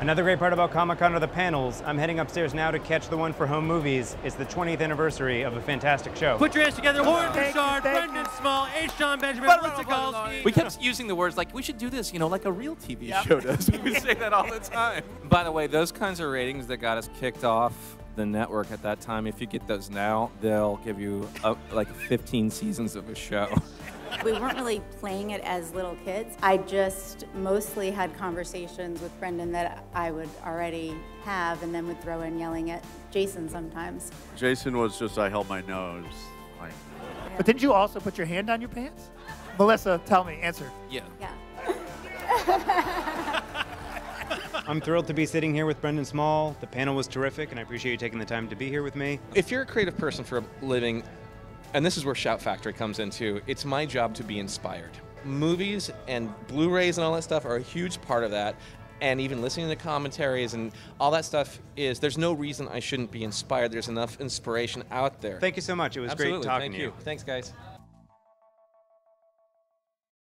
Another great part about Comic Con are the panels. I'm heading upstairs now to catch the one for home movies. It's the 20th anniversary of a fantastic show. Put your hands together. Loren Thank you, Bouchard, thank Brendon Small, H. Jon Benjamin, But- Melissa Galsky. We kept using the words like we should do this, you know, like a real TV show does. We say that all the time. By the way, those kinds of ratings that got us kicked off the network at that time, if you get those now, they'll give you uh like 15 seasons of a show. We weren't really playing it as little kids. I just mostly had conversations with Brendon that I would already have and then would throw in yelling at Jason sometimes. Jason was just, I held my nose. Like, But didn't you also put your hand on your pants? Melissa, tell me, answer. Yeah. Yeah. I'm thrilled to be sitting here with Brendon Small. The panel was terrific, and I appreciate you taking the time to be here with me. If you're a creative person for a living, and this is where Shout Factory comes into, it's my job to be inspired. Movies and Blu-rays and all that stuff are a huge part of that. And even listening to commentaries and all that stuff is there's no reason I shouldn't be inspired. There's enough inspiration out there. Thank you so much. It was Absolutely. great talking Thank to you. Thanks, guys.